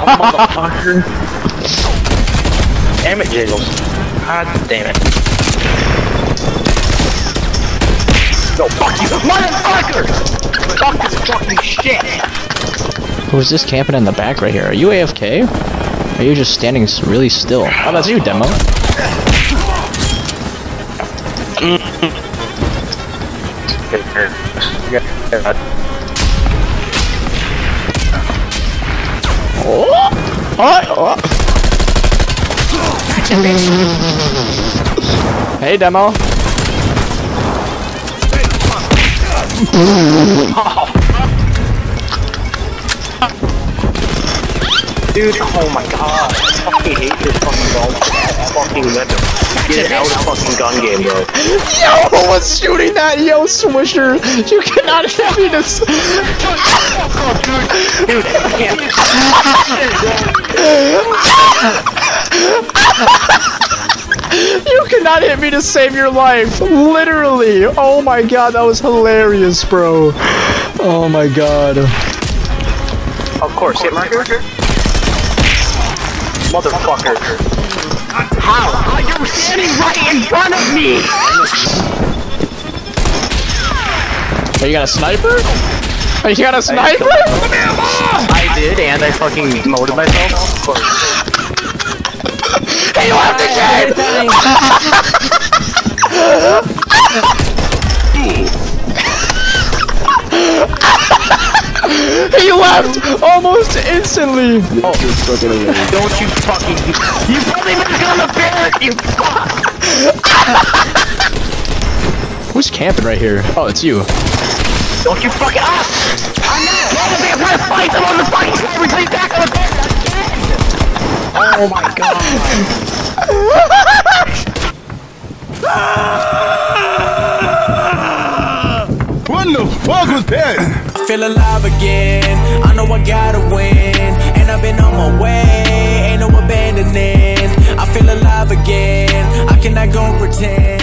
motherfucker. Damn it, Jiggles. God damn it. No, fuck you, motherfucker! Fuck this fucking shit! Oh, Who's this camping in the back right here? Are you AFK? Are you just standing really still? Oh, that's you, Demo. Hey, Demo. Dude, oh my god. I fucking hate this fucking ball. Fucking weapon. Get it out of fucking gun game, bro. Yo, who was shooting that? Yo, Swisher, you cannot have me this. Dude, I can't. You cannot hit me to save your life. Literally. Oh my god, that was hilarious, bro. Oh my god. Of course, hit marker. Motherfucker. How? In front of me! Are you got a sniper? Are you got a sniper? I did, and I fucking molded myself. Of course. He left again! he left almost instantly. Don't you fucking. You put me back on the barrack, you fuck! Who's camping right here? Oh, it's you. Don't you fucking. Ah! I'm not camping, I'm trying to fight them on the fucking sniper until you back on the again! Oh my god. What the fuck was that? Feel alive again. I know I gotta win. And I've been on my way. Ain't no abandoning. I feel alive again. I cannot go pretend.